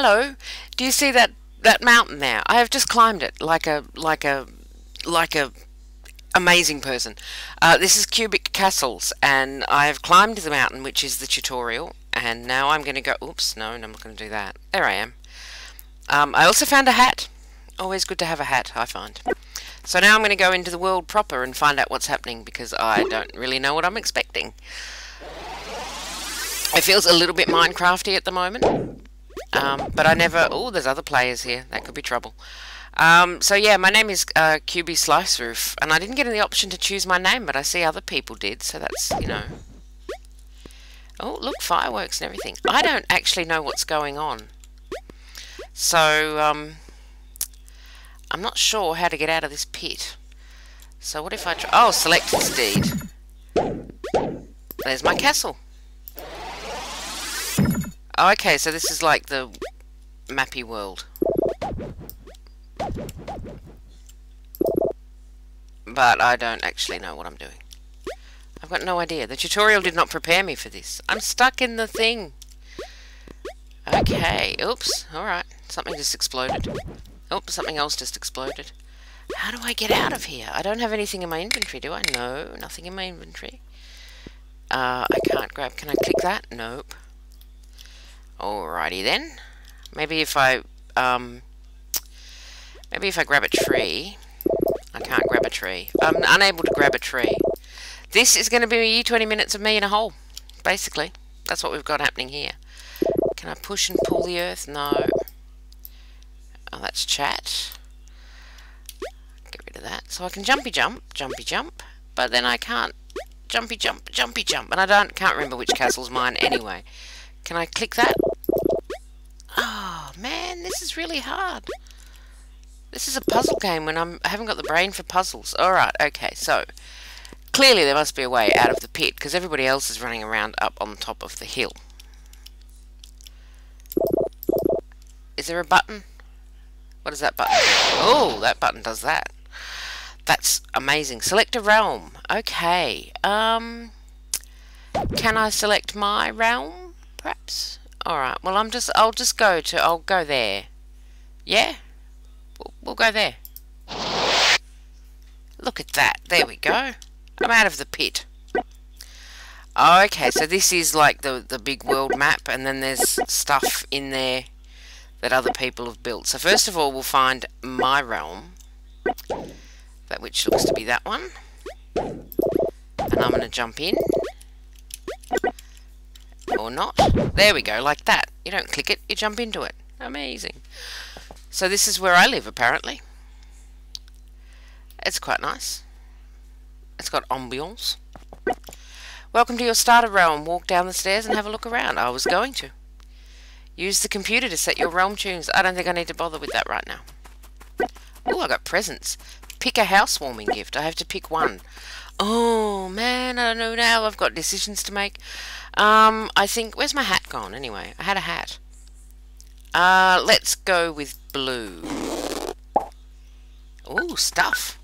Hello. Do you see that that mountain there? I have just climbed it like a like a like a amazing person. Uh, this is Cubic Castles, and I have climbed the mountain, which is the tutorial. And now I'm going to go. Oops, no, I'm not going to do that. There I am. Um, I also found a hat. Always good to have a hat, I find. So now I'm going to go into the world proper and find out what's happening because I don't really know what I'm expecting. It feels a little bit Minecrafty at the moment. Um, but I never... Oh, there's other players here. That could be trouble. Um, so yeah, my name is uh, QB Slice Roof, and I didn't get the option to choose my name, but I see other people did, so that's, you know... Oh, look, fireworks and everything. I don't actually know what's going on. So, um, I'm not sure how to get out of this pit. So what if I. Oh, select steed. There's my castle. Oh, okay, so this is like the mappy world. But I don't actually know what I'm doing. I've got no idea. The tutorial did not prepare me for this. I'm stuck in the thing. Okay. Oops. Alright. Something just exploded. Oops, something else just exploded. How do I get out of here? I don't have anything in my inventory, do I? No, nothing in my inventory. Uh, I can't grab... Can I click that? Nope. Alrighty then. Maybe if I... Um, maybe if I grab a tree... I can't grab a tree. I'm unable to grab a tree. This is going to be 20 minutes of me in a hole, basically. That's what we've got happening here. Can I push and pull the earth? No. Oh, that's chat. Get rid of that. So I can jumpy jump, jumpy jump, but then I can't jumpy jump, jumpy jump, and I don't can't remember which castle's mine anyway. Can I click that? Oh man, this is really hard. This is a puzzle game when I'm I haven't got the brain for puzzles. Alright, okay, so clearly there must be a way out of the pit because everybody else is running around up on the top of the hill. Is there a button? What does that button? Oh, that button does that. That's amazing. Select a realm. Okay. Um, can I select my realm, perhaps? Alright, well, I'm just, I'll just go to, I'll go there. Yeah? We'll, we'll go there. Look at that. There we go. I'm out of the pit. Okay, so this is like the, the big world map, and then there's stuff in there that other people have built. So first of all, we'll find my realm, that which looks to be that one. And I'm going to jump in. Or not. There we go, like that. You don't click it, you jump into it. Amazing. So this is where I live, apparently. It's quite nice. It's got ambience. Welcome to your starter realm. Walk down the stairs and have a look around. I was going to. Use the computer to set your realm tunes. I don't think I need to bother with that right now. Oh, I got presents. Pick a housewarming gift. I have to pick one. Oh, man, I don't know now. I've got decisions to make. Um, I think... Where's my hat gone, anyway? I had a hat. Uh, let's go with blue. Oh, stuff.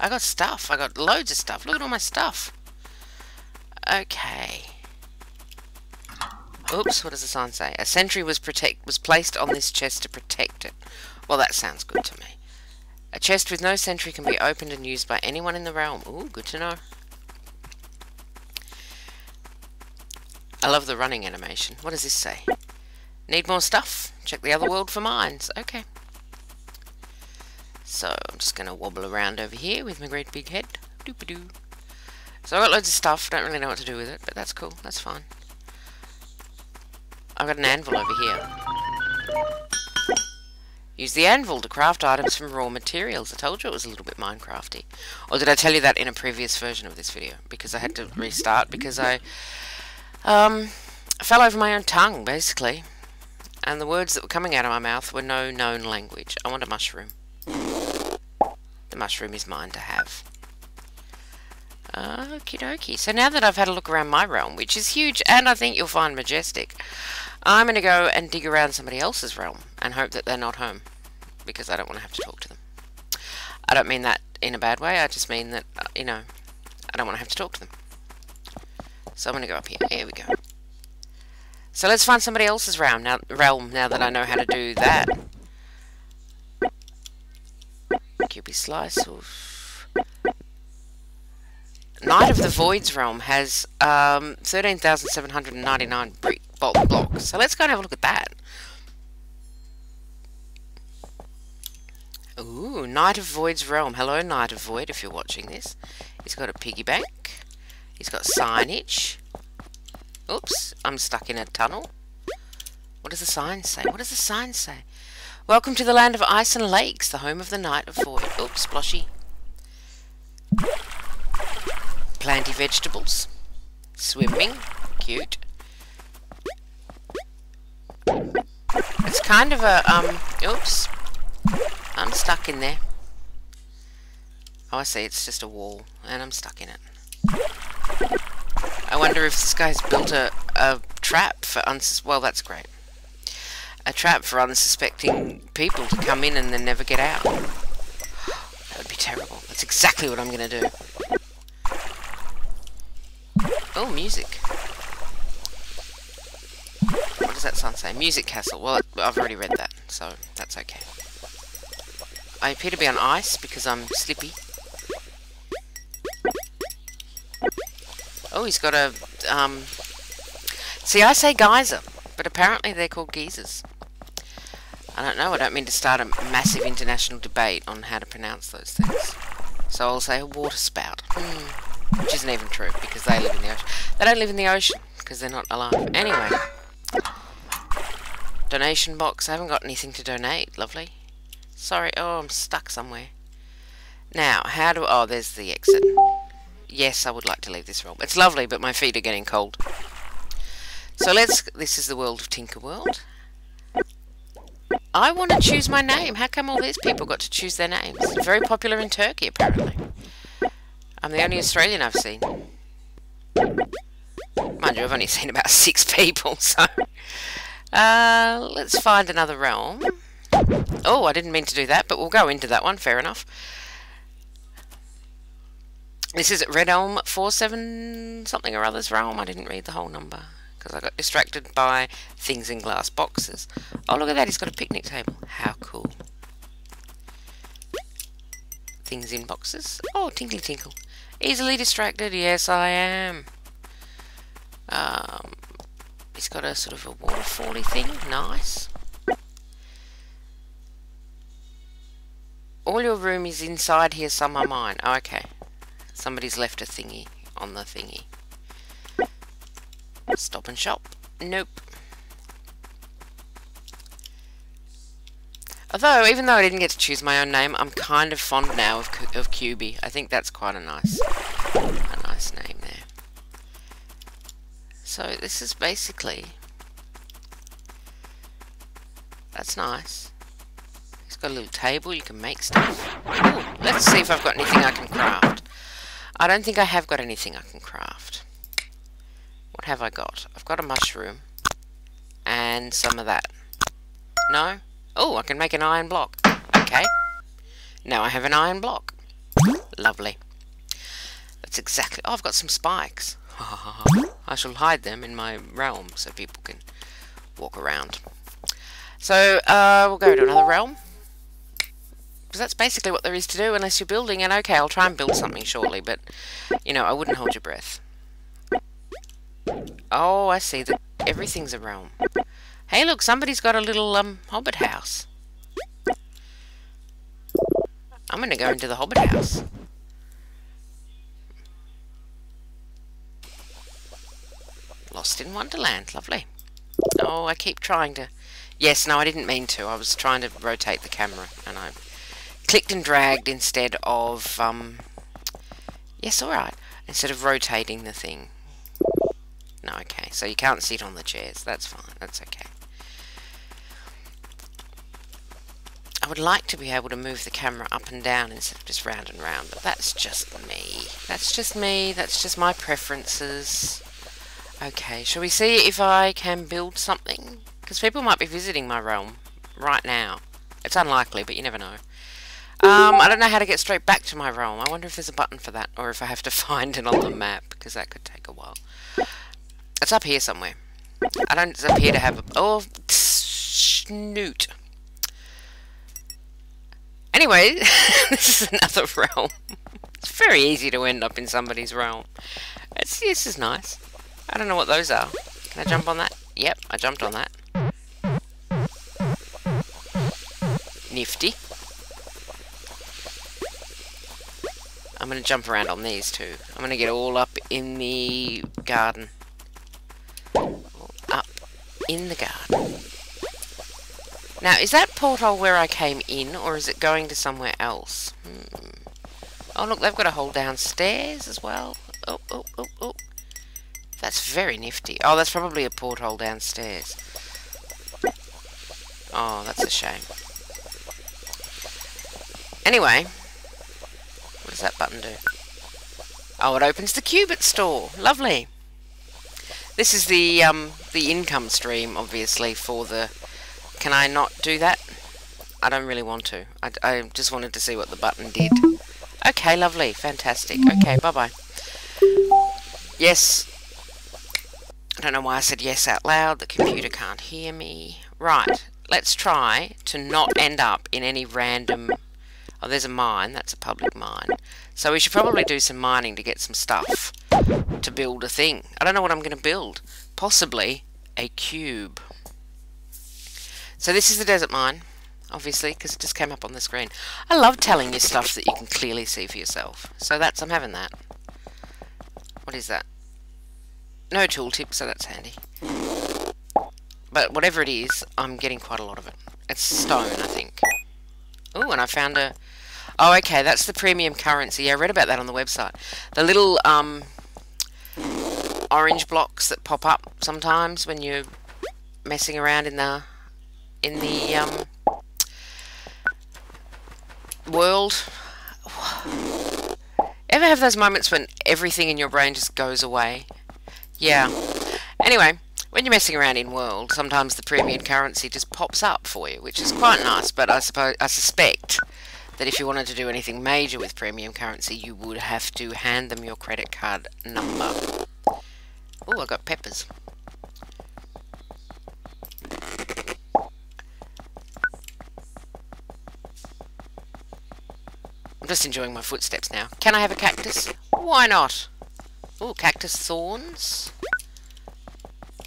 I got stuff. I got loads of stuff. Look at all my stuff. Okay. Oops, what does the sign say? A sentry was protect was placed on this chest to protect it. Well, that sounds good to me. A chest with no sentry can be opened and used by anyone in the realm. Ooh, good to know. I love the running animation. What does this say? Need more stuff? Check the other world for mines. Okay. So, I'm just going to wobble around over here with my great big head. Doop-a-doo. So I've got loads of stuff. Don't really know what to do with it, but that's cool. That's fine. I've got an anvil over here. Use the anvil to craft items from raw materials. I told you it was a little bit Minecrafty. Or did I tell you that in a previous version of this video? Because I had to restart because I um, fell over my own tongue, basically. And the words that were coming out of my mouth were no known language. I want a mushroom. The mushroom is mine to have. Okie dokie. So now that I've had a look around my realm, which is huge and I think you'll find majestic, I'm going to go and dig around somebody else's realm and hope that they're not home because I don't want to have to talk to them. I don't mean that in a bad way, I just mean that, uh, you know, I don't want to have to talk to them. So I'm going to go up here. Here we go. So let's find somebody else's realm now, realm now that I know how to do that. QB Slice. Oof. Knight of the Void's realm has um, 13,799 brick blocks. So let's go and have a look at that. Ooh, Knight of Void's realm. Hello, Knight of Void, if you're watching this. He's got a piggy bank. He's got signage. Oops, I'm stuck in a tunnel. What does the sign say? What does the sign say? Welcome to the land of ice and lakes, the home of the Knight of Void. Oops, sploshy. Planty vegetables. Swimming. Kind of a, um, oops. I'm stuck in there. Oh, I see, it's just a wall, and I'm stuck in it. I wonder if this guy's built a, a trap for unsus- well, that's great. A trap for unsuspecting people to come in and then never get out. That would be terrible. That's exactly what I'm to do. Oh, music. What does that? Music Castle. Well, I've already read that, so that's okay. I appear to be on ice because I'm slippy. Oh, he's got a, um... See, I say geyser, but apparently they're called geysers. I don't know, I don't mean to start a massive international debate on how to pronounce those things. So I'll say a water spout. Hmm. Which isn't even true, because they live in the ocean. They don't live in the ocean, because they're not alive. Anyway. Donation box. I haven't got anything to donate. Lovely. Sorry. Oh, I'm stuck somewhere. Now, how do... Oh, there's the exit. Yes, I would like to leave this room. It's lovely, but my feet are getting cold. So let's... This is the world of Tinker World. I want to choose my name. How come all these people got to choose their names? Very popular in Turkey, apparently. I'm the only Australian I've seen. Mind you, I've only seen about six people, so... Uh, let's find another realm. Oh, I didn't mean to do that, but we'll go into that one. Fair enough. This is Red Elm 47 something or other's realm. I didn't read the whole number because I got distracted by things in glass boxes. Oh, look at that. He's got a picnic table. How cool. Things in boxes. Oh, tinkly tinkle. Easily distracted. Yes, I am. Um, he's got a sort of a waterfally thing. Nice. All your room is inside here, some are mine. Oh, okay. Somebody's left a thingy on the thingy. Stop and shop. Nope. Although, even though I didn't get to choose my own name, I'm kind of fond now of, of QB. I think that's quite a nice, So this is basically... That's nice. It's got a little table, you can make stuff. Ooh, let's see if I've got anything I can craft. I don't think I have got anything I can craft. What have I got? I've got a mushroom. And some of that. No? Oh, I can make an iron block. Okay. Now I have an iron block. Lovely. That's exactly... Oh, I've got some spikes. I shall hide them in my realm so people can walk around. So, uh, we'll go to another realm. Because that's basically what there is to do unless you're building. And okay, I'll try and build something shortly, but, you know, I wouldn't hold your breath. Oh, I see. that everything's a realm. Hey, look, somebody's got a little um hobbit house. I'm going to go into the hobbit house. Lost in Wonderland. Lovely. Oh, I keep trying to... Yes, no, I didn't mean to. I was trying to rotate the camera, and I clicked and dragged instead of, um, yes, alright, instead of rotating the thing. No, okay, so you can't sit on the chairs, that's fine, that's okay. I would like to be able to move the camera up and down instead of just round and round, but that's just me. That's just me, that's just my preferences. Okay, shall we see if I can build something? Because people might be visiting my realm right now. It's unlikely, but you never know. Um, I don't know how to get straight back to my realm. I wonder if there's a button for that, or if I have to find it on the map, because that could take a while. It's up here somewhere. I don't appear to have a... Oh, snoot. Anyway, this is another realm. It's very easy to end up in somebody's realm. It's, this is nice. I don't know what those are. Can I jump on that? Yep, I jumped on that. Nifty. I'm going to jump around on these too. I'm going to get all up in the garden. Up in the garden. Now, is that porthole where I came in, or is it going to somewhere else? Hmm. Oh, look, they've got a hole downstairs as well. Oh, oh, oh, oh. That's very nifty. Oh, that's probably a porthole downstairs. Oh, that's a shame. Anyway, what does that button do? Oh, it opens the Cubit store. Lovely. This is the um, the income stream, obviously, for the... Can I not do that? I don't really want to. I, I just wanted to see what the button did. Okay, lovely. Fantastic. Okay, bye-bye. Yes, I don't know why I said yes out loud. The computer can't hear me. Right. Let's try to not end up in any random... Oh, there's a mine. That's a public mine. So we should probably do some mining to get some stuff to build a thing. I don't know what I'm going to build. Possibly a cube. So this is the desert mine, obviously, because it just came up on the screen. I love telling you stuff that you can clearly see for yourself. So that's, I'm having that. What is that? No tooltip, so that's handy. But whatever it is, I'm getting quite a lot of it. It's stone, I think. Oh, and I found a... Oh, okay, that's the premium currency. Yeah, I read about that on the website. The little um, orange blocks that pop up sometimes when you're messing around in the in the um, world. Ever have those moments when everything in your brain just goes away yeah. Anyway, when you're messing around in World, sometimes the premium currency just pops up for you, which is quite nice, but I suppose I suspect that if you wanted to do anything major with premium currency, you would have to hand them your credit card number. Oh, I got peppers. I'm just enjoying my footsteps now. Can I have a cactus? Why not? Oh, cactus thorns.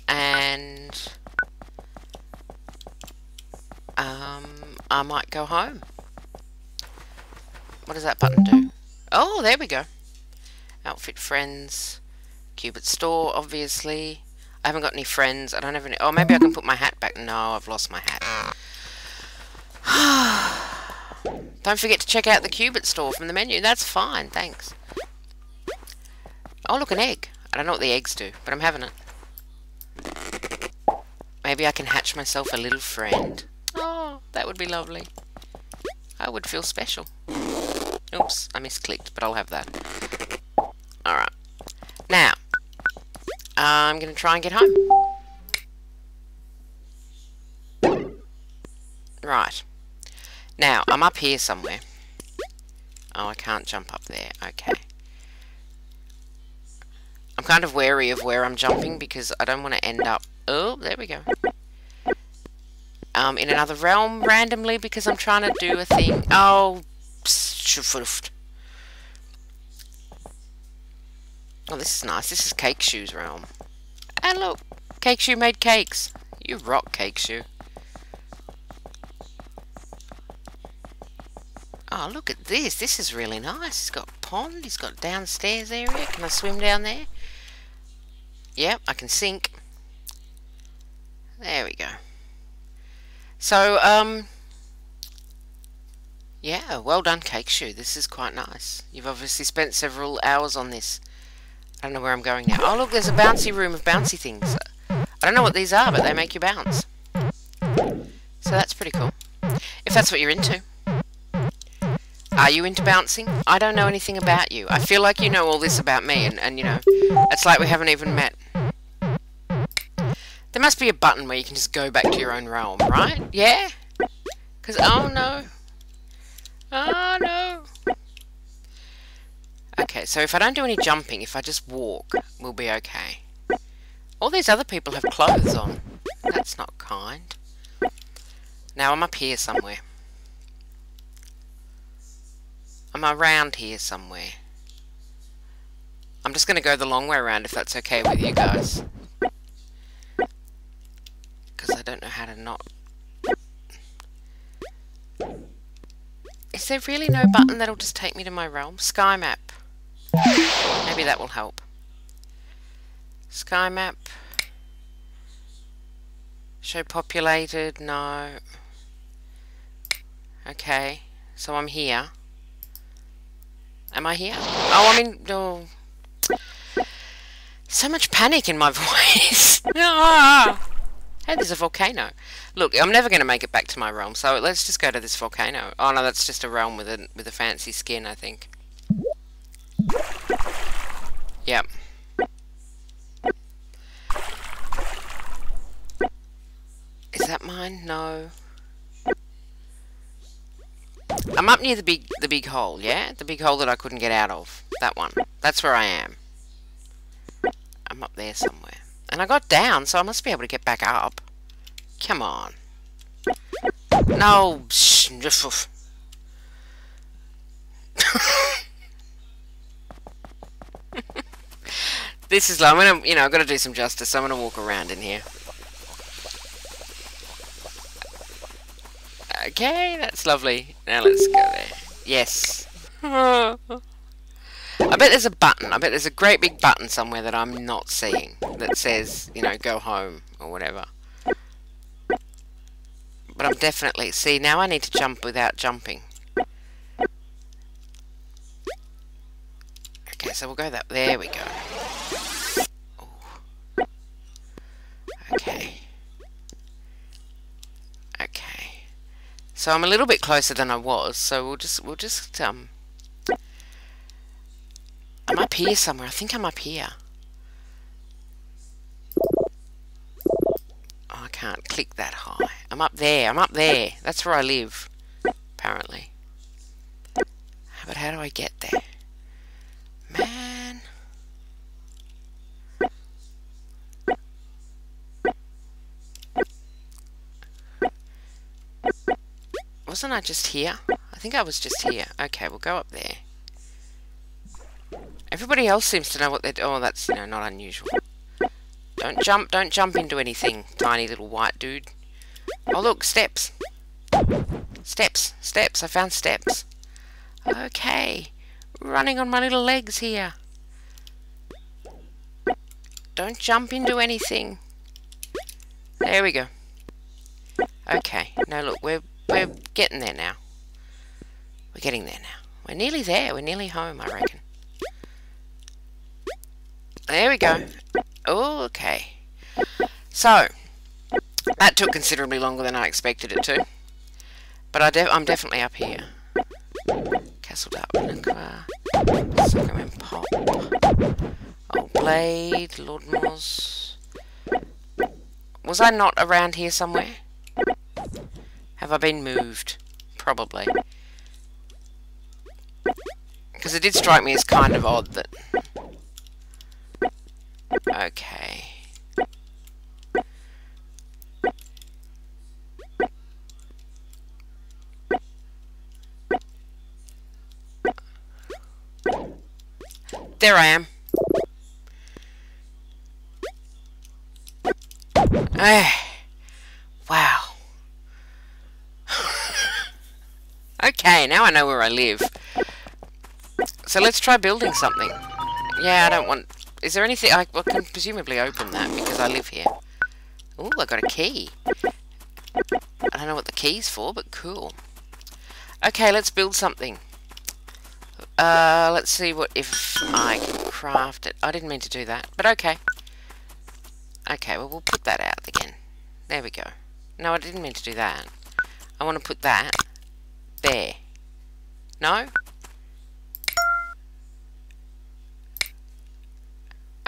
And... Um, I might go home. What does that button do? Oh, there we go. Outfit friends. Cubit store, obviously. I haven't got any friends. I don't have any... Oh, maybe I can put my hat back. No, I've lost my hat. don't forget to check out the Cubit store from the menu. That's fine, thanks. Oh, look, an egg. I don't know what the eggs do, but I'm having it. Maybe I can hatch myself a little friend. Oh, that would be lovely. I would feel special. Oops, I misclicked, but I'll have that. Alright. Now, I'm going to try and get home. Right. Now, I'm up here somewhere. Oh, I can't jump up there. Okay. Kind of wary of where I'm jumping because I don't want to end up... Oh, there we go. Um, in another realm randomly because I'm trying to do a thing. Oh, Oh, this is nice. This is Cake Shoe's realm. And look, Cake Shoe made cakes. You rock, Cake Shoe. Oh, look at this. This is really nice. He's got pond. He's got downstairs area. Can I swim down there? Yep, I can sink. There we go. So, um, yeah, well done, Cake Shoe. This is quite nice. You've obviously spent several hours on this. I don't know where I'm going now. Oh, look, there's a bouncy room of bouncy things. I don't know what these are, but they make you bounce. So that's pretty cool. If that's what you're into. Are you into bouncing? I don't know anything about you. I feel like you know all this about me, and, and you know, it's like we haven't even met. There must be a button where you can just go back to your own realm, right? Yeah? Because, oh no. Oh no. Okay, so if I don't do any jumping, if I just walk, we'll be okay. All these other people have clothes on. That's not kind. Now I'm up here somewhere. I'm around here somewhere. I'm just going to go the long way around if that's okay with you guys. Because I don't know how to not... Is there really no button that'll just take me to my realm? Sky map. Maybe that will help. Sky map. Show populated. No. Okay. So I'm here. Am I here? Oh, I'm in... Oh. So much panic in my voice. ah! Hey, there's a volcano. Look, I'm never going to make it back to my realm, so let's just go to this volcano. Oh no, that's just a realm with a with a fancy skin, I think. Yep. Is that mine? No. I'm up near the big the big hole, yeah? The big hole that I couldn't get out of. That one. That's where I am. I'm up there somewhere. And I got down, so I must be able to get back up. Come on. No. this is, I'm gonna, you know, I've got to do some justice, I'm gonna walk around in here. Okay, that's lovely. Now let's go there. Yes. I bet there's a button. I bet there's a great big button somewhere that I'm not seeing that says, you know, go home or whatever. But I'm definitely... See, now I need to jump without jumping. Okay, so we'll go that... There we go. Ooh. Okay. Okay. So I'm a little bit closer than I was, so we'll just... We'll just, um... I'm up here somewhere. I think I'm up here. Can't click that high. I'm up there. I'm up there. That's where I live, apparently. But how do I get there? Man. Wasn't I just here? I think I was just here. Okay, we'll go up there. Everybody else seems to know what they're. Oh, that's, you know, not unusual. Don't jump, don't jump into anything, tiny little white dude. Oh look, steps. Steps, steps, I found steps. Okay, running on my little legs here. Don't jump into anything. There we go. Okay, now look, we're, we're getting there now. We're getting there now. We're nearly there, we're nearly home, I reckon. There we go. Oh, okay. So, that took considerably longer than I expected it to. But I am definitely up here. Castle Dartmouth, uh, Sacrament Pop, Old Blade, Lord Moss. Was I not around here somewhere? Have I been moved? Probably. Because it did strike me as kind of odd that Okay. There I am. Eh. Wow. okay, now I know where I live. So let's try building something. Yeah, I don't want is there anything... I, I can presumably open that because I live here. Oh, I got a key. I don't know what the key's for, but cool. Okay, let's build something. Uh, let's see what if I can craft it. I didn't mean to do that, but okay. Okay, well, we'll put that out again. There we go. No, I didn't mean to do that. I want to put that there. No?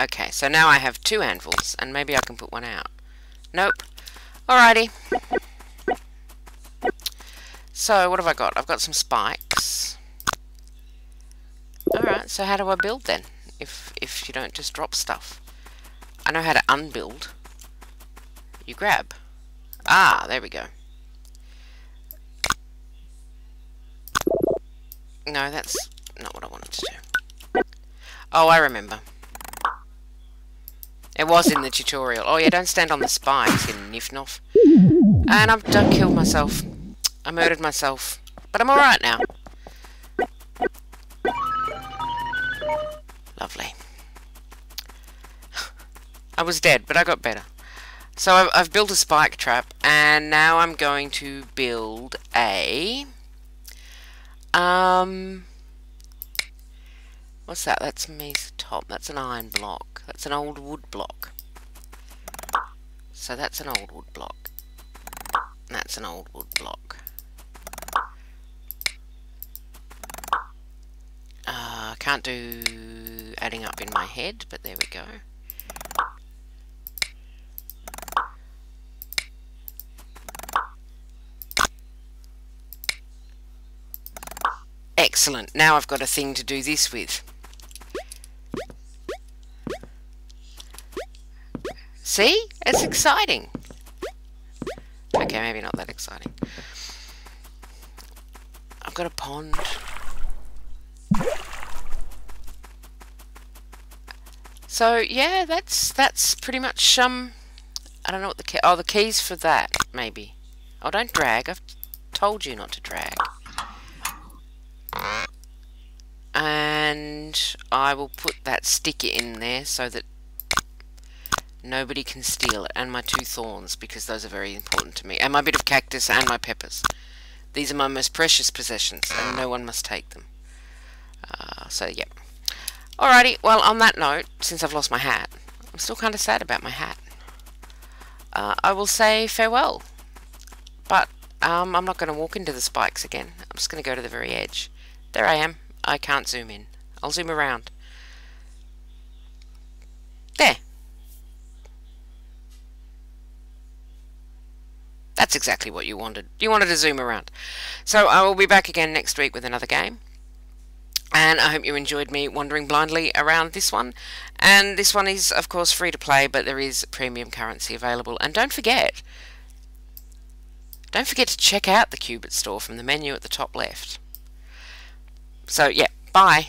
Okay, so now I have two anvils, and maybe I can put one out. Nope. Alrighty. So, what have I got? I've got some spikes. Alright, so how do I build then? If, if you don't just drop stuff. I know how to unbuild. You grab. Ah, there we go. No, that's not what I wanted to do. Oh, I remember. It was in the tutorial. Oh yeah, don't stand on the spikes, you nifnoff. And I've done killed myself. I murdered myself. But I'm alright now. Lovely. I was dead, but I got better. So I've, I've built a spike trap, and now I'm going to build a... Um... What's that? That's Mesa top. That's an iron block. That's an old wood block. So that's an old wood block. That's an old wood block. Uh, can't do adding up in my head, but there we go. Excellent. Now I've got a thing to do this with. See? It's exciting. Okay, maybe not that exciting. I've got a pond. So yeah, that's that's pretty much um. I don't know what the key. Oh, the keys for that maybe. Oh, don't drag. I've told you not to drag. And I will put that sticker in there so that Nobody can steal it. And my two thorns, because those are very important to me. And my bit of cactus and my peppers. These are my most precious possessions, and no one must take them. Uh, so, yeah. Alrighty, well, on that note, since I've lost my hat, I'm still kind of sad about my hat. Uh, I will say farewell. But um, I'm not going to walk into the spikes again. I'm just going to go to the very edge. There I am. I can't zoom in. I'll zoom around. There. That's exactly what you wanted. You wanted to zoom around. So I will be back again next week with another game. And I hope you enjoyed me wandering blindly around this one. And this one is, of course, free to play, but there is premium currency available. And don't forget, don't forget to check out the Cubit store from the menu at the top left. So, yeah, bye.